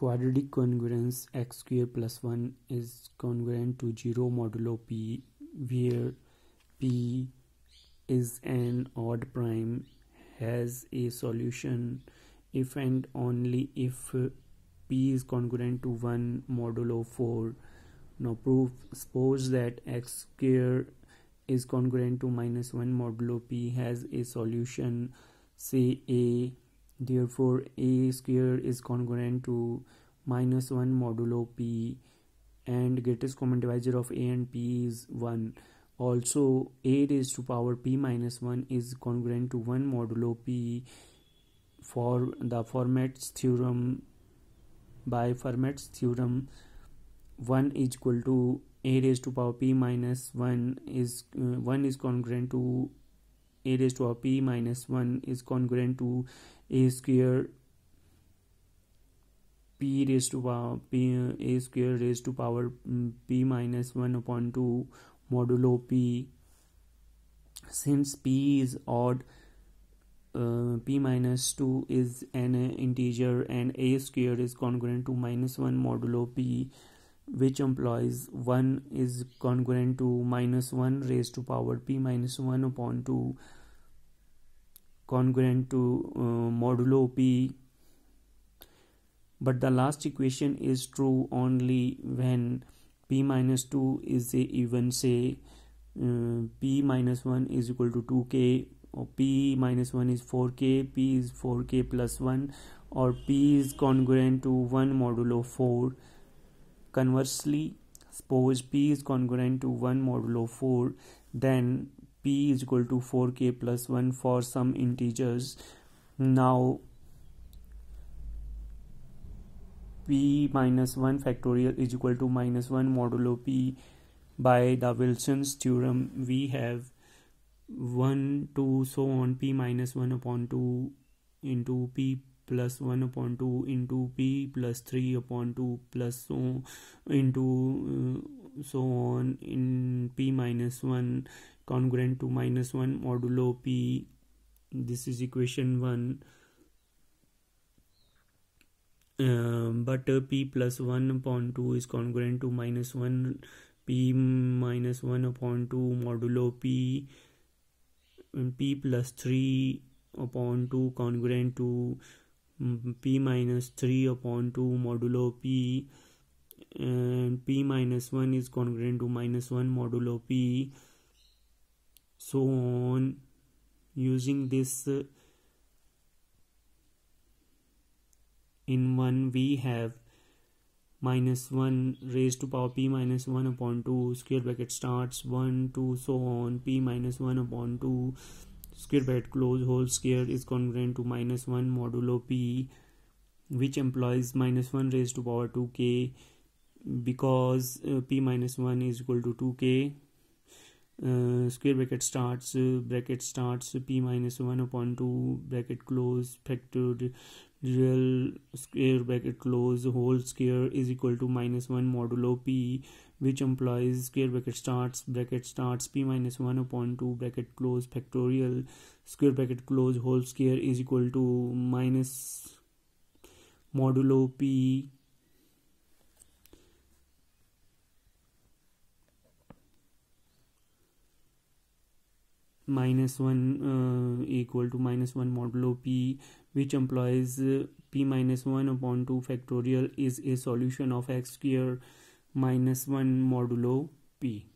quadratic congruence x square plus 1 is congruent to 0 modulo p where p is an odd prime has a solution if and only if p is congruent to 1 modulo 4 now proof suppose that x square is congruent to minus 1 modulo p has a solution say a therefore a square is congruent to minus 1 modulo p and greatest common divisor of a and p is 1 also a raised to power p minus 1 is congruent to 1 modulo p for the Fermat's theorem by Fermat's theorem 1 is equal to a raised to power p minus 1 is uh, 1 is congruent to a raised to p minus 1 is congruent to a square p raised to power p a square raised to power mm, p minus 1 upon 2 modulo p. Since p is odd uh, p minus 2 is an integer and a square is congruent to minus 1 modulo p which implies 1 is congruent to minus 1 raised to power p minus 1 upon 2 congruent to uh, modulo p. But the last equation is true only when p minus 2 is even say uh, p minus 1 is equal to 2k or p minus 1 is 4k p is 4k plus 1 or p is congruent to 1 modulo 4 conversely suppose p is congruent to 1 modulo 4 then p is equal to 4k plus 1 for some integers. Now p minus 1 factorial is equal to minus 1 modulo p by the Wilson's theorem we have. 1 2 so on p minus 1 upon 2 into p plus 1 upon 2 into p plus 3 upon 2 plus so into uh, so on in p minus 1 congruent to minus 1 modulo p. This is equation 1 um, but uh, p plus 1 upon 2 is congruent to minus 1 p minus 1 upon 2 modulo p. P plus 3 upon 2 congruent to p minus 3 upon 2 modulo p and p minus 1 is congruent to minus 1 modulo p. So on using this uh, in 1 we have minus 1 raised to power p minus 1 upon 2 square bracket starts 1 2 so on p minus 1 upon 2 square bracket close whole square is congruent to minus 1 modulo p which implies minus 1 raised to power 2k because uh, p minus 1 is equal to 2k uh, square bracket starts uh, bracket starts p minus 1 upon 2 bracket close factorial square bracket close whole square is equal to minus 1 modulo p which implies square bracket starts bracket starts p minus 1 upon 2 bracket close factorial square bracket close whole square is equal to minus modulo p minus 1 uh, equal to minus 1 modulo p which implies uh, p minus 1 upon 2 factorial is a solution of x square minus 1 modulo p